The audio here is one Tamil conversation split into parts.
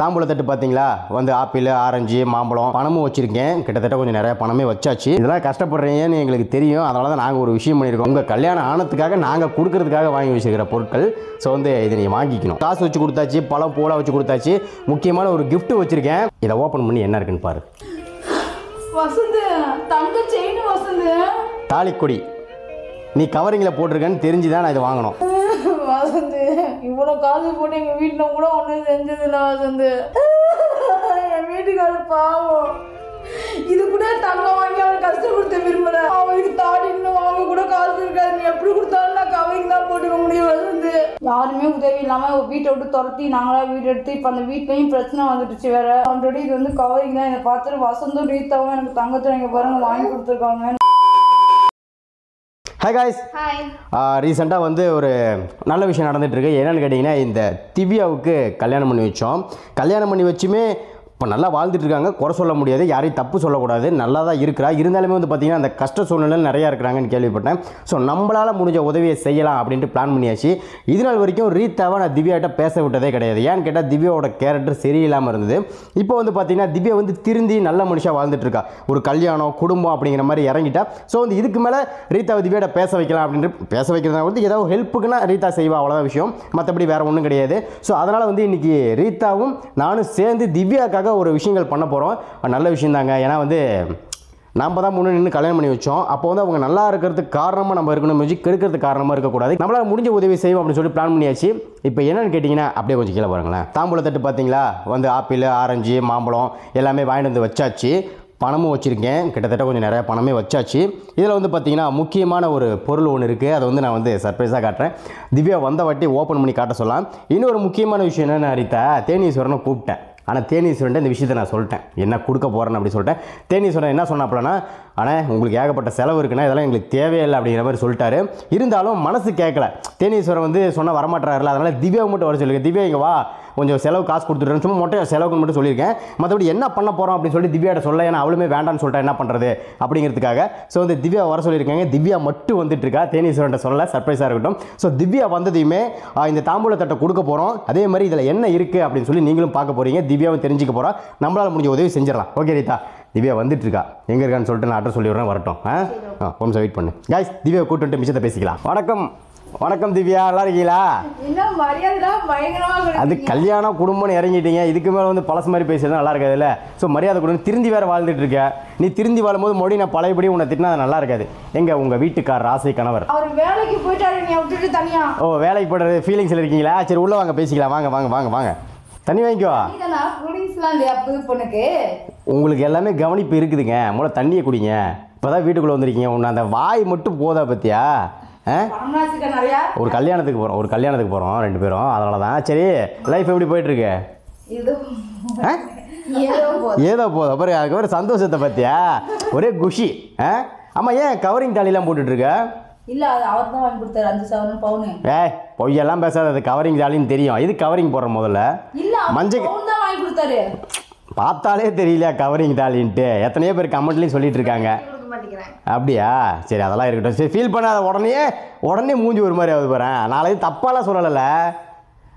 தாம்பூல தட்டு பார்த்தீங்களா வந்து ஆப்பிள் ஆரஞ்சு மாம்பழம் பணமும் வச்சுருக்கேன். கிட்டத்தட்ட கொஞ்சம் நிறைய பணமே வச்சாச்சு. இதெல்லாம் கஷ்டப்படுறீங்கன்னு எங்களுக்கு தெரியும். அதனால தான் நாங்கள் ஒரு விஷயம் பண்ணியிருக்கோம். உங்கள் கல்யாணம் ஆனதுக்காக நாங்கள் கொடுக்கறதுக்காக வாங்கி வச்சுருக்கிற பொருட்கள். ஸோ வந்து இதை நீங்கள் வாங்கிக்கணும். காசு வச்சு கொடுத்தாச்சு பழம் பூலா வச்சு கொடுத்தாச்சு. முக்கியமான ஒரு gift வச்சுருக்கேன். இதை ஓப்பன் பண்ணி என்ன இருக்குன்னு பாரு. வசந்த் தங்க செயின் வசந்த். தாலிக்கொடி. நீ கவரிங்கில் போட்டிருக்கேன்னு தெரிஞ்சு தான் நான் இதை வாங்கணும். வசந்த். இவ்வளோ காசு போட்டு எங்கள் வீட்டில் கூட ஒன்றும் செஞ்சதில்ல வந்து என் வீட்டுக்காரர் பாவம். இது கூட தங்கம் வாங்கி அவன் கஷ்டம் கொடுத்த விரும்பல. அவனுக்கு தாடி இன்னும் அவங்க கூட காசு இருக்காது. நீ எப்படி கொடுத்தாலும் நான் கவரிங் தான் போட்டுக்க முடியும் வந்து யாருமே உதவி இல்லாமல் வீட்டை விட்டு துரத்தி நாங்களா வீடு எடுத்து இப்போ அந்த வீட்லையும் பிரச்சனை வந்துடுச்சு வேற. ஆல்ரெடி இது வந்து கவரிங் தான். இதை பார்த்துட்டு வசந்தும் ரீத்தாவும் எனக்கு தங்கத்தை நீங்கள் பாருங்க வாங்கி கொடுத்துருக்காங்க. ஹாய் காய்ஸ் ரீசெண்டாக வந்து ஒரு நல்ல விஷயம் நடந்துட்டு இருக்கு. என்னன்னு கேட்டிங்கன்னா இந்த திவ்யாவுக்கு கல்யாணம் பண்ணி வச்சோம். கல்யாணம் பண்ணி வச்சுமே இப்போ நல்லா வாழ்ந்துட்டு இருக்காங்க. குறை சொல்ல முடியாது. யாரையும் தப்பு சொல்லக்கூடாது. நல்லா தான் இருக்கிறா. இருந்தாலுமே வந்து பார்த்திங்கன்னா அந்த கஷ்ட சூழ்நிலை நிறையா இருக்கிறாங்கன்னு கேள்விப்பட்டேன். ஸோ நம்மளால் முடிஞ்ச உதவியை செய்யலாம் அப்படின்ட்டு பிளான் பண்ணியாச்சு. இது நாள் வரைக்கும் ரீத்தாவை நான் திவ்யாட்ட பேச விட்டதே கிடையாது. ஏன்னு கேட்டால் திவ்யாவோட கேரக்டர் சரியில்லாமல் இருந்தது. இப்போ வந்து பார்த்திங்கன்னா திவ்யா வந்து திருந்தி நல்ல மனுஷாக வாழ்ந்துட்டு இருக்கா. ஒரு கல்யாணம் குடும்பம் அப்படிங்கிற மாதிரி இறங்கிட்டா. ஸோ வந்து இதுக்கு மேலே ரீதாவை திவ்யாட்ட பேச வைக்கலாம் அப்படின்ட்டு பேச வைக்கிறதா வந்து ஏதாவது ஹெல்ப்புக்குன்னா ரீதா செய்வா. அவ்வளோதான் விஷயம். மற்றபடி வேறு ஒன்றும் கிடையாது. ஸோ அதனால் வந்து இன்றைக்கி ரீதாவும் நானும் சேர்ந்து திவ்யாக்காக ஒரு விஷயங்கள் பண்ண போகிறோம் நல்ல விஷயந்தாங்க. ஏன்னா வந்து நாம் தான் முன்னே நின்று கல்யாணம் பண்ணி வச்சோம். அப்போ வந்து அவங்க நல்லா இருக்கிறதுக்கு காரணமாக நம்ம இருக்கணும். மியூசிக் கெடுக்கிறதுக்கு காரணமாக இருக்கக்கூடாது. நம்மளால் முடிஞ்ச உதவி செய்வோம் அப்படின்னு சொல்லி பிளான் பண்ணியாச்சு. இப்போ என்னென்னு கேட்டிங்கன்னா அப்படியே கொஞ்சம் கீழே பாருங்களேன். தாம்பூல தட்டு பார்த்தீங்களா? வந்து ஆப்பிள் ஆரஞ்சு மாம்பழம் எல்லாமே வாங்கிட்டு வந்து வச்சாச்சு. பணமும் வச்சுருக்கேன். கிட்டத்தட்ட கொஞ்சம் நிறையா பணமே வச்சாச்சு. இதில் வந்து பார்த்திங்கன்னா முக்கியமான ஒரு பொருள் ஒன்று இருக்குது அதை வந்து நான் வந்து சர்ப்ரைஸாக காட்டுறேன். திவ்யா வந்த வாட்டி ஓப்பன் பண்ணி காட்ட சொல்லலாம் இன்னொரு முக்கியமான விஷயம் என்னென்னு அரித்தா தேனீஸ்வரனை கூப்பிட்டேன். ஆனால் தேனீஸ்வரன் இந்த விஷயத்தை நான் சொல்லிட்டேன். என்ன கொடுக்க போகிறேன்னு அப்படி சொல்லிட்டேன். தேனீஸ்வரன் என்ன சொன்னாப்லனா ஆனால் உங்களுக்கு ஏகப்பட்ட செலவு இருக்குன்னா இதெல்லாம் எங்களுக்கு தேவையில்லை அப்படிங்கிற மாதிரி சொல்லிட்டாரு. இருந்தாலும் மனசு கேட்கல தேனீஸ்வரன் வந்து சொன்ன வரமாட்டாருல அதனால் திவ்யா மட்டும் வர சொல்லியிருக்கேன் திவ்யா இங்கே வா. கொஞ்சம் செலவு காசு கொடுத்துட்றேன் சும்மா மொட்டை செலவுக்கு மட்டும் சொல்லியிருக்கேன். மற்றபடி என்ன பண்ண போகிறோம் அப்படின்னு சொல்லி திவ்யாட்ட சொல்ல ஏன்னா அவளுமே வேண்டாம்னு சொல்லிட்டா என்ன பண்ணுறது அப்படிங்கிறதுக்காக. ஸோ வந்து திவ்யா வர சொல்லியிருக்காங்க. திவ்யா மட்டும் வந்துட்டு இருக்கா? தேனீஸ்வரன்ட்ட சொல்ல சர்ப்ரைஸாக இருக்கட்டும். ஸோ திவ்யா வந்ததையுமே இந்த தாம்பூல தட்டை கொடுக்க போகிறோம் அதே மாதிரி இதில் என்ன இருக்குது அப்படின்னு சொல்லி நீங்களும் பார்க்க போகிறீங்க திவ்யாவும் தெரிஞ்சுக்க போகிறோம் நம்மளால் முடிஞ்ச உதவி செஞ்சிடலாம். ஓகே ரீதா. திவ்யா வந்துட்டு இருக்கா எங்கே இருக்கான்னு சொல்லிட்டு நான் அட்ரஸ் சொல்லி விட்றேன் வரட்டும். ஆ? ஆ நிமிஷம் வெயிட் பண்ணு. காய்ஸ் திவ்யா கூட்டு வந்துட்டு மிச்சத்தை பேசிக்கலாம். வணக்கம். வணக்கம் திவ்யா நல்லா இருக்கீங்களா? அது. கல்யாணம் குடும்பம்னு இறங்கிட்டீங்க. இதுக்கு மேலே வந்து பழசு மாதிரி பேசுறது நல்லா இருக்காதுல்ல ஸோ மரியாதை கொடுங்க திருந்தி வேற வாழ்ந்துட்டு இருக்க. நீ திருந்தி வாழும்போது மறுபடியும் நான் பழையபடி உன்னை திட்டினா அது நல்லா இருக்காது. எங்க உங்க வீட்டுக்காரர் ஆசை கணவர்? வேலைக்கு போயிட்டாரு ஓ வேலைக்கு போடுறது ஃபீலிங்ஸில் இருக்கீங்களா? சரி உள்ள வாங்க பேசிக்கலாம். வாங்க வாங்க வாங்க வாங்க. தண்ணி வாங்கிக்கோ. உங்களுக்கு எல்லாமே கவனிப்பு இருக்குதுங்க. முதல்ல தண்ணியை குடிங்க. இப்போதான் வீட்டுக்குள்ளே வந்திருக்கீங்க. உன்னை அந்த வாய் மட்டும் போதா நிறையா? ஒரு கல்யாணத்துக்கு போகிறோம் ஒரு கல்யாணத்துக்கு போகிறோம் ரெண்டு பேரும். அதனால தான் சரி லைஃப் எப்படி போயிட்டுருக்கு? ஏதோ போதும் அப்புறம் அதுக்கு ஒரு சந்தோஷத்தை பத்தியா? ஒரே குஷி. ஆ? ஆமாம் ஏன் கவரிங் தாலிலாம் போட்டுட்டு இருக்க இல்ல அது அவர் தான் வாங்கி கொடுத்தாரு. அஞ்சு சவரன் பவுனு. ஏய் பொய்யெல்லாம் பேசாத. அது கவரிங் தாலின்னு தெரியும். இது கவரிங் போடுற முதல்ல? மஞ்சள் வாங்கி கொடுத்தாரு. பார்த்தாலே தெரியல கவரிங் தாலின்ட்டு. எத்தனையோ பேர் கமெண்ட்லேயும் சொல்லிட்டு இருக்காங்க. அப்படியா? சரி அதெல்லாம் இருக்கட்டும். சரி ஃபீல் பண்ணாத உடனே உடனே மூஞ்சி ஒரு மாதிரி ஆகுது போகிறேன் நாளைக்கு தப்பாலாம் சொல்லலைல்ல.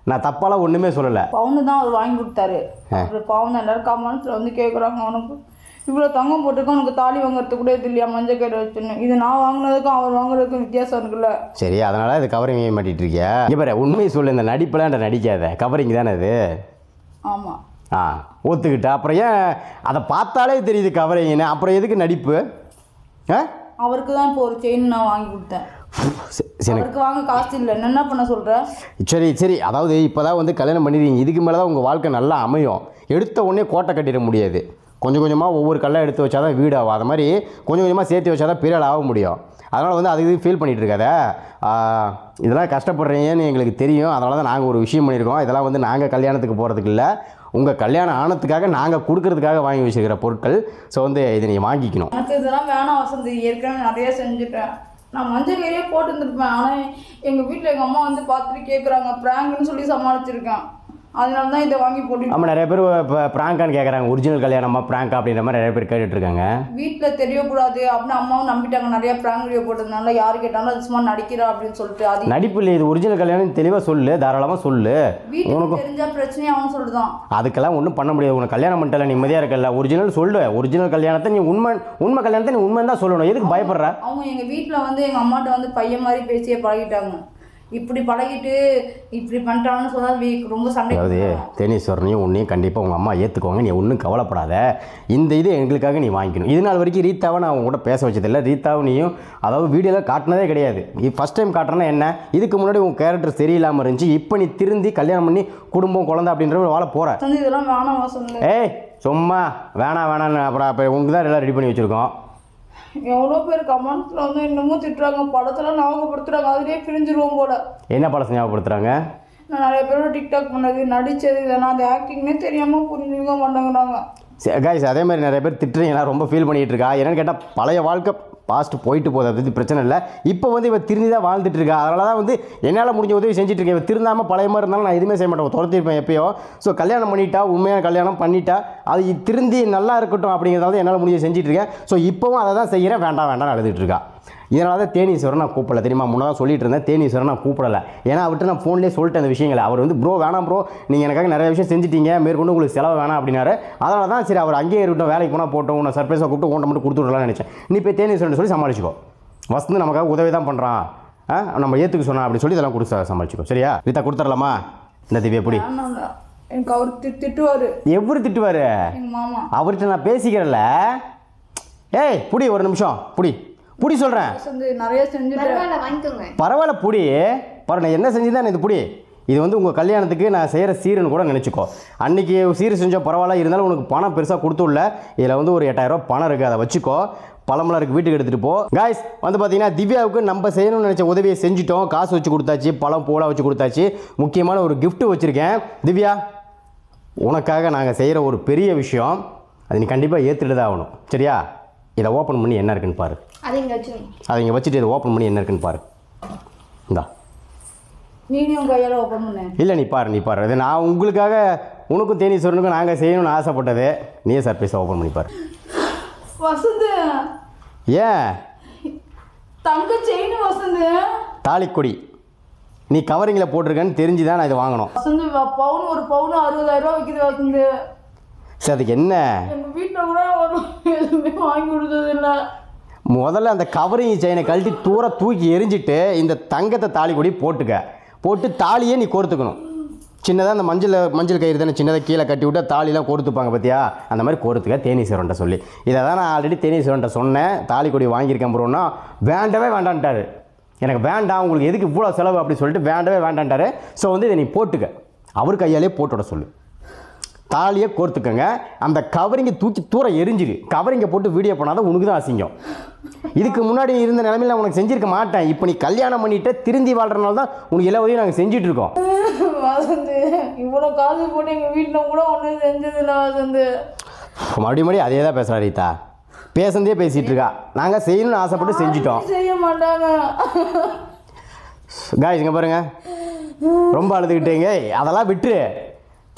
நான் தப்பாலாம் ஒன்றுமே சொல்லலை. பவுனு தான் அவர் வாங்கி கொடுத்தாரு. அப்புறம் பவுன் எல்லாரும் கமெண்ட்ஸ்ல வந்து கேட்குறாங்க அவனுக்கு. இவ்வளோ தங்கம் போட்டிருக்க உனக்கு தாலி வாங்குறதுக்கு கூட இது இல்லையா? மஞ்சள் கயிறு வச்சுன்னு. இது நான் வாங்கினதுக்கும் அவர் வாங்குறதுக்கும் வித்தியாசம் இருக்குல்ல. சரி அதனால இது கவரிங் மாட்டிட்டு இருக்கியா? இங்கே பாரு உண்மையை சொல்லு இந்த நடிப்பெல்லாம் நடிக்காத. கவரிங் தானே இது? ஆமா. ஆ ஒத்துக்கிட்ட. அப்புறம் ஏன் அதை பார்த்தாலே தெரியுது கவரிங்னு அப்புறம் எதுக்கு நடிப்பு? ஆ? அவருக்கு தான் இப்போ ஒரு செயின் நான் வாங்கி கொடுத்தேன். அவருக்கு வாங்க காசு இல்லை. என்ன பண்ண சொல்ற? சரி சரி. அதாவது இப்போ தான் வந்து கல்யாணம் பண்ணிடுவீங்க இதுக்கு மேலே தான் உங்கள் வாழ்க்கை நல்லா அமையும். எடுத்த உடனே கோட்டை கட்டிட முடியாது. கொஞ்சம் கொஞ்சமாக ஒவ்வொரு கல்லாக எடுத்து வச்சா தான் வீடு ஆகும் அது மாதிரி கொஞ்சம் கொஞ்சமாக சேர்த்து வச்சா தான் பெரிய ஆக முடியும். அதனால் வந்து அதுக்கு ஃபீல் பண்ணிகிட்டு இருக்காத இதெல்லாம் கஷ்டப்படுறீங்கன்னு எங்களுக்கு தெரியும். அதனால தான் நாங்கள் ஒரு விஷயம் பண்ணியிருக்கோம். இதெல்லாம் வந்து நாங்கள் கல்யாணத்துக்கு போகிறதுக்கு இல்லை. உங்கள் கல்யாணம் ஆனதுக்காக நாங்கள் கொடுக்கறதுக்காக வாங்கி வச்சுருக்கிற பொருட்கள். ஸோ வந்து இதை நீங்கள் வாங்கிக்கணும். இதெல்லாம் வேணாம் வசந்தி. ஏற்கனவே நிறைய செஞ்சுட்டேன். நான் மஞ்சள் கறியே போட்டு இருந்திருப்பேன் ஆனால் எங்கள் வீட்டில் எங்கள் அம்மா வந்து பார்த்துட்டு கேட்குறாங்க ப்ராங்க்னு சொல்லி சமாளிச்சிருக்கேன். அதனால தான் இதை வாங்கி போட்டு ஆமாம் நிறைய பேர் இப்போ ப்ராங்கான்னு கேட்குறாங்க ஒரிஜினல் கல்யாணமா ப்ராங்க் அப்படின்ற மாதிரி நிறைய பேர் கேட்டுட்டு இருக்காங்க வீட்டில் தெரியக்கூடாது அப்படின்னு அம்மாவும் நம்பிட்டாங்க. நிறைய ப்ராங்க் வீடியோ போட்டதுனால யார் கேட்டாலும் அது சும்மா நடிக்கிறா அப்படின்னு சொல்லிட்டு அது நடிப்பு இல்லை இது ஒரிஜினல் கல்யாணம் தெளிவாக சொல்லு தாராளமாக சொல்லு. வீட்டுக்கு தெரிஞ்சா பிரச்சனையாகும் சொல்லிட்டு அதுக்கெல்லாம் ஒன்றும் பண்ண முடியாது. உனக்கு கல்யாணம் பண்ணிட்டல நிம்மதியாக இருக்கல ஒரிஜினல் சொல்லு. ஒரிஜினல் கல்யாணத்தை நீ உண்மை உண்மை கல்யாணத்தை நீ உண்மை தான் சொல்லணும். எதுக்கு பயப்படுற? அவங்க எங்கள் வீட்டில் வந்து எங்கள் அம்மாட்ட வந்து பையன் மாதிரி பேசியே பழகிட்டாங்க. இப்படி பழகிட்டு இப்படி பண்ணிட்டாங்கன்னு சொன்னால் ரொம்ப சண்டை அதாவது தேனீஸ்வரனையும் உன்னையும் கண்டிப்பாக உங்கள் அம்மா ஏற்றுக்குவாங்க நீ ஒன்றும் கவலைப்படாத. இந்த இது எங்களுக்காக நீ வாங்கிக்கணும். இது நாள் வரைக்கும் ரீத்தாவை நான் அவங்க கூட பேச வச்சதில்லை. ரீத்தாவும் நீயும் அதாவது வீடியோவில் காட்டினதே கிடையாது. நீ ஃபஸ்ட் டைம் காட்டுறேன்னா என்ன? இதுக்கு முன்னாடி உன் கேரக்டர் சரியில்லாமல் இருந்துச்சு. இப்போ நீ திருந்தி கல்யாணம் பண்ணி குடும்பம் குழந்தை அப்படின்ற வாழ போகிற இதெல்லாம் வேணாம் ஏய் சும்மா. வேணாம் வேணாம்னு அப்புறம் அப்போ உங்களுக்கு தான் எல்லாம் ரெடி பண்ணி வச்சுருக்கோம். எவ்வளோ பேர் கமெண்ட்ஸில் வந்து இன்னமும் திட்டுறாங்க படத்தெல்லாம் ஞாபகப்படுத்துறாங்க அதுலேயே பிரிஞ்சிருவோம் போல. என்ன பழசம் ஞாபகப்படுத்துகிறாங்க நான் நிறைய பேரோட டிக்டாக் பண்ணது நடித்தது இதெல்லாம் அது ஆக்டிங்னே தெரியாமல் புரிஞ்சுக்க மாட்டேங்கிறாங்க. கைஸ் அதே மாதிரி நிறைய பேர் திட்டுறீங்களா? ரொம்ப ஃபீல் பண்ணிகிட்டு இருக்கா? என்னன்னு கேட்டால் பழைய வாழ்க்கை பாஸ்ட் போயிட்டு போகுது அது பிரச்சனை இல்லை. இப்போ வந்து இவ திருந்தி தான் வாழ்ந்துட்டு இருக்கா. அதனால தான் வந்து என்னால் முடிஞ்ச உதவி செஞ்சுட்டு இருக்கேன். இவ திருந்தாமல் பழைய மாதிரி இருந்தாலும் நான் எதுவுமே செய்ய மாட்டேன். துரத்திருப்பேன் எப்பயோ. ஸோ கல்யாணம் பண்ணிட்டா உண்மையான கல்யாணம் பண்ணிட்டா அது திருந்தி நல்லா இருக்கட்டும் அப்படிங்கிறதால என்னால் முடிஞ்ச செஞ்சுட்டு இருக்கேன். ஸோ இப்போவும் அதை தான் செய்கிறேன் வேண்டாம் வேண்டாம் எழுதிட்டு இருக்கா. இதனால தான் தேனீஸ்வரன் நான் கூப்பிடல. தெரியுமா? முன்னதாக சொல்லிட்டு இருந்தேன். தேனீஸ்வரன் நான் கூப்பிடல. ஏன்னா அவர்கிட்ட நான் ஃபோன்லேயே சொல்லிட்டேன் அந்த விஷயங்களை. அவர் வந்து ப்ரோ வேணாம் ப்ரோ நீங்கள் எனக்காக நிறைய விஷயம் செஞ்சிட்டீங்க. மேற்கொண்டு உங்களுக்கு செலவு வேணாம் அப்படின்னாரு. அதனால தான் சரி அவர் அங்கேயே இருக்கட்டும் வேலைக்கு போனால் போட்டோம் உன்னை சர்ப்ரைஸாக கூப்பிட்டு உன்ட்ட மட்டும் கொடுத்து விடலாம்னு நினச்சேன். நீ போய் தேனீஸ்வரன் சொல்லி சமாளிச்சுக்கோ. வசந்து நமக்காக உதவி தான் பண்ணுறான் நம்ம ஏற்றுக்க சொன்னா அப்படி சொல்லி இதெல்லாம் கொடுத்து சமாளிச்சுக்கோ. சரியா? ரீதா கொடுத்துடலாமா? இந்த திவ்யா எப்படி? எனக்கு அவர் திட்டுவார். எவ்வளோ திட்டுவார்? அவர்கிட்ட நான் பேசிக்கிறேன்ல. ஏய் புடி ஒரு நிமிஷம். புடி. புடி சொல்கிறேன் நிறைய செஞ்சுட்டு பரவாயில்ல புடி. பரவாயில்ல நான் என்ன செஞ்சுதான் இது புடி? இது வந்து உங்கள் கல்யாணத்துக்கு நான் செய்கிற சீருன்னு கூட நினச்சிக்கோ. அன்றைக்கி சீர் செஞ்சோம் பரவாயில்ல இருந்தாலும் உனக்கு பணம் பெருசாக கொடுத்துள்ள இதில் வந்து ஒரு எட்டாயிரரூபா பணம் இருக்குது அதை வச்சுக்கோ. பழமெல்லாம் இருக்குது வீட்டுக்கு எடுத்துகிட்டு போ. காய்ஸ் வந்து பார்த்தீங்கன்னா திவ்யாவுக்கு நம்ம செய்யணும்னு நினச்ச உதவியை செஞ்சுட்டோம். காசு வச்சு கொடுத்தாச்சு பழம் பூலாம் வச்சு கொடுத்தாச்சு. முக்கியமான ஒரு gift வச்சுருக்கேன். திவ்யா உனக்காக நாங்கள் செய்கிற ஒரு பெரிய விஷயம் அது நீ கண்டிப்பாக ஏற்றுட்டு தான் ஆகணும். சரியா? இதை ஓப்பன் பண்ணி என்ன இருக்குன்னு பாரு. அதை இங்கே வச்சுருங்க. அதை இங்கே வச்சுட்டு இதை ஓப்பன் பண்ணி என்ன இருக்குன்னு பாரு. இந்தா. நீனும் கையால் ஓப்பன் பண்ணு. இல்லை நீ பாரு நீ பாரு. இது நான் உங்களுக்காக உனக்கும் தேனீஸ்வரனுக்கும் நாங்கள் செய்யணும்னு ஆசைப்பட்டது. நீயே சர்ப்ரைஸாக ஓப்பன் பண்ணி பாரு. வசந்த். ஏன்? தங்க செயின் வசந்த். தாலிக்கொடி. நீ கவரிங்கில் போட்டிருக்கேன்னு தெரிஞ்சு தான் நான் இதை வாங்கணும். வசந்த் பவுன் ஒரு பவுன் அறுபதாயிரம் ரூபா விற்கிது வசந்த். சரி அதுக்கு என்ன? எங்கள் வீட்டில் கூட ஒரு எதுவுமே வாங்கி கொடுத்தது இல்லை. முதல்ல அந்த கவரிங் செயினை கழட்டி தூர தூக்கி எரிஞ்சிட்டு இந்த தங்கத்தை தாலிக்கொடி போட்டுக்க. போட்டு தாலியே நீ கோர்த்துக்கணும். சின்னதாக அந்த மஞ்சள் மஞ்சள் கயிறு தானே சின்னதாக கீழே கட்டி விட்டு தாலிலாம் கோர்த்துப்பாங்க பார்த்தியா அந்த மாதிரி கோர்த்துக்க தேனீஸ்வரன்ட்ட சொல்லி. இதை தான் நான் ஆல்ரெடி தேனீஸ்வரன்ட்ட சொன்னேன். தாலிக்கொடி வாங்கியிருக்கேன் ப்ரோன்னா வேண்டவே வேண்டான்ட்டாரு எனக்கு வேண்டாம் உங்களுக்கு எதுக்கு இவ்வளோ செலவு? அப்படின்னு சொல்லிட்டு வேண்டவே வேண்டான்ட்டாரு ஸோ வந்து இதை நீ போட்டுக்க. அவர் கையாலே போட்டு விட சொல்லு. தாலியை கோர்த்துக்கங்க. அந்த கவரிங்கை தூக்கி தூர எரிஞ்சிரு. கவரிங்கை போட்டு வீடியோ பண்ணாதான் உனக்கு தான் அசிங்கம். இதுக்கு முன்னாடி இருந்த நிலைமையில நான் உனக்கு செஞ்சிருக்க மாட்டேன். இப்போ நீ கல்யாணம் பண்ணிட்டு திருந்தி வாழ்றனால தான் உனக்கு எல்லா உதவியும் நாங்கள் செஞ்சுட்டு இருக்கோம். வசந்த் இவ்வளோ காசு போட்டு எங்கள் வீட்டில் கூட ஒன்றும் செஞ்சதில்லை வசந்த். மறுபடியும் மறுபடியும் அதே தான் பேசுகிறா ரீதா பேசுனதே பேசிகிட்டு இருக்கா. நாங்கள் செய்யணும்னு ஆசைப்பட்டு செஞ்சிட்டோம். செய்ய மாட்டாங்க. காய்ஸ் இங்கே ரொம்ப அழுதுகிட்டேங்க. அதெல்லாம் விட்டுரு.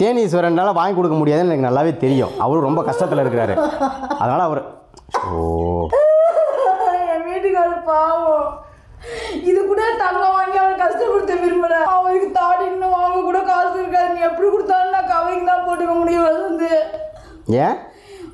தேனீஸ்வரனால வாங்கி கொடுக்க முடியாதுன்னு எனக்கு நல்லாவே தெரியும். அவரும் ரொம்ப கஷ்டத்தில் இருக்கிறாரு. அதனால் அவர் ஓ. என் வீட்டுக்காரர் பாவம். இது கூட தங்கம் வாங்கி அவன் கஷ்டப்படுத்த விரும்பல. அவருக்கு தாடி இன்னும் வாங்க கூட காசு இருக்காது. நீ எப்படி கொடுத்தாலும் நான் கவரிங் தான் போட்டுக்க முடியும் வசந்த் ஏன்?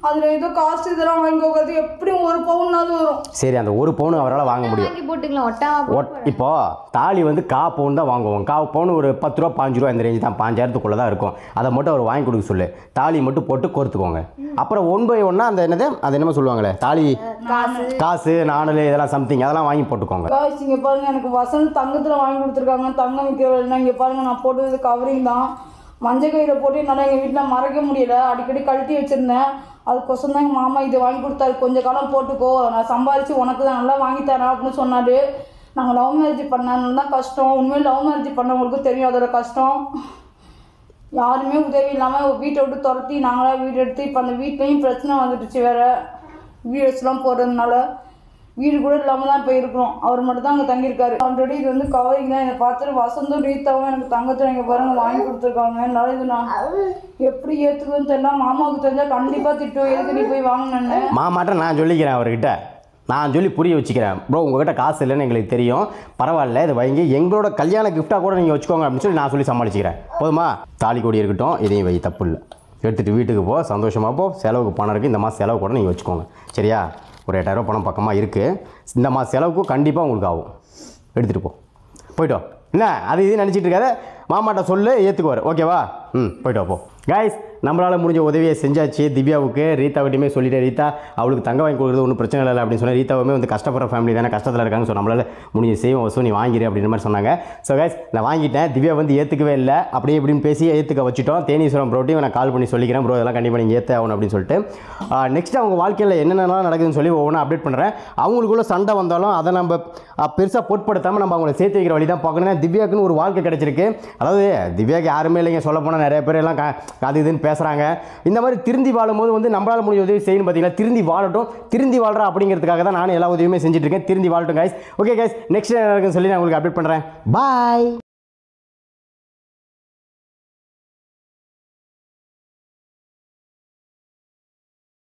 அதில் ஏதோ காசு இதெல்லாம் வாங்கி போகிறது எப்படியும் ஒரு பவுன்னாவது வரும். சரி அந்த ஒரு பவுன் அவரால் வாங்க முடியும். வாங்கி போட்டுக்கலாம் ஒட்டாம ஒட் இப்போ தாலி வந்து கா பவுன் தான் வாங்குவோம். கா பவுன் ஒரு பத்து ரூபா பாஞ்சு ரூபா இந்த ரேஞ்சு தான். பாஞ்சாயிரத்துக்குள்ளே தான் இருக்கும். அதை மட்டும் அவர் வாங்கி கொடுக்க சொல்லு. தாலி மட்டும் போட்டு கோர்த்துக்கோங்க. அப்புறம் ஒன் பை ஒன்னா அந்த என்னது? அது என்னமோ சொல்லுவாங்களே? தாலி காசு காசு நாணல் இதெல்லாம் சம்திங் அதெல்லாம் வாங்கி போட்டுக்கோங்க. காய்ச்சி இங்கே பாருங்க எனக்கு வசந்த் தங்கத்தில் வாங்கி கொடுத்துருக்காங்க. தங்கம் விற்கிறவங்க இங்கே பாருங்க நான் போட்டது கவரிங் தான். மஞ்சள் கயிறை போட்டு என்னால் எங்கள் வீட்டில் மறைக்க முடியல. அடிக்கடி கழட்டி வச்சுருந்தேன். அதுக்கொசரம் தான் எங்கள் மாமா இது வாங்கி கொடுத்தாரு. கொஞ்ச காலம் போட்டுக்கோ. நான் சம்பாரித்து உனக்கு தான் நல்லா வாங்கி தரேன் அப்படின்னு சொன்னார். நாங்கள் லவ் மேரேஜ் பண்ணனால தான் கஷ்டம். உண்மையில் லவ் மேரேஜ் பண்ணவங்களுக்கு தெரியும் அதோட கஷ்டம். யாருமே உதவி இல்லாமல் வீட்டை விட்டு துரத்தி நாங்களாக வீடு எடுத்து இப்போ அந்த வீட்லேயும் பிரச்சனை வந்துடுச்சு வேறு. வீடியோஸ்லாம் போடுறதுனால வீடு கூட இல்லாமல் தான் இப்போ இருக்கிறோம். அவர் மட்டும் தான் அங்கே தங்கியிருக்காரு. ஆல்ரெடி இது வந்து கவரிங் தான் இதை பார்த்துட்டு வசந்தும் ரீத்தாவும் எனக்கு தங்கத்தை எங்கள் பாருங்க வாங்கி கொடுத்துருக்காங்க. என்னால் இது நான்? எப்படி ஏற்றுக்குதுன்னு தெரியல. மாமாவுக்கு தெரிஞ்சால் கண்டிப்பாக திட்டுவோம் எதுக்கு நீ போய் வாங்கினேன்னு மாமாட்ட நான் சொல்லிக்கிறேன் அவர்கிட்ட. நான் சொல்லி புரிய வச்சுக்கிறேன். ப்ரோ உங்ககிட்ட காசு இல்லைன்னு எங்களுக்கு தெரியும். பரவாயில்ல இது வாங்கி எங்களோட கல்யாண கிஃப்டாக கூட நீங்கள் வச்சுக்கோங்க அப்படின்னு சொல்லி நான் சொல்லி சமாளிச்சுக்கிறேன். போதுமா? தாலி கொடி இருக்கட்டும் இதையும் வை தப்பு இல்லை. எடுத்துகிட்டு வீட்டுக்கு போ சந்தோஷமாக போ. செலவுக்கு பணம் இருக்குது இந்த மாதிரி செலவு கூட நீங்கள் வச்சுக்கோங்க. சரியா? ஒரு எட்டாயிரம் பணம் பக்கமாக இருக்குது இந்த மாதம் செலவுக்கும் கண்டிப்பாக உங்களுக்கு ஆகும். எடுத்துகிட்டு போ. போயிட்டோம் என்ன? அது இது நினச்சிட்டு இருக்காத. மாமாட்ட சொல்லு ஏற்றுக்குவார் ஓகேவா ம் போயிட்டு வா போ. நம்மளால் முடிஞ்ச உதவியை செஞ்சாச்சு. திவ்யாவுக்கு ரீதாவிட்டையுமே சொல்லிட்டேன் ரீதா. அவளுக்கு தங்க வாங்கி கொடுக்குறது ஒன்றும் பிரச்சனை இல்லை அப்படின்னு சொன்னேன். ரீதாவுமே வந்து கஷ்டப்படுற ஃபேமிலி தானே கஷ்டத்தில் இருக்காங்க ஸோ நம்மளால் முடிஞ்ச செய்வோம் வசூ நீ வாங்கிடு அப்படின்ற மாதிரி சொன்னாங்க. ஸோ கைஸ் நான் வாங்கிட்டேன். திவ்யா வந்து ஏற்றுக்கவே இல்லை. அப்படியே இப்படின்னு பேசி ஏற்றுக்க வச்சுட்டோம். தேனீஸ்வரம் ப்ரோட்டையும் நான் கால் பண்ணி சொல்லிக்கிறேன். ப்ரோ இதெல்லாம் கண்டிப்பாக நீங்கள் ஏற்ற ஆகணும் அப்படின்னு சொல்லிட்டு. நெக்ஸ்ட் அவங்க வாழ்க்கையில் என்னென்னலாம் நடக்குதுன்னு சொல்லி ஒவ்வொன்றா அப்டேட் பண்ணுறேன் அவங்களுக்குள்ள சண்டை வந்தாலும் அதை நம்ம பெருசாக பொருட்படுத்தாமல் நம்ம அவங்கள சேர்த்து வைக்கிற வழி தான் பார்க்கணும் திவ்யாக்குன்னு ஒரு வாழ்க்கை கிடச்சிருக்கு. அதாவது திவ்யாக்கு யாருமே இல்லைங்க. சொல்ல போனால் நிறைய பேர் எல்லாம் கா- அது இதுன்னு பேசுகிறாங்க இந்த மாதிரி திருந்தி வாழும்போது வந்து நம்மளால் முடிஞ்ச உதவி செய்யணும் பார்த்தீங்களா திருந்தி வாழட்டும். திருந்தி வாழ்கிற அப்படிங்கிறதுக்காக தான் நானும் எல்லா உதவியுமே செஞ்சுட்டு இருக்கேன். திருந்தி வாழட்டும் கைஸ் ஓகே கைஸ் நெக்ஸ்ட் என்ன இருக்குன்னு சொல்லி நான் உங்களுக்கு அப்டேட் பண்ணுறேன் பாய்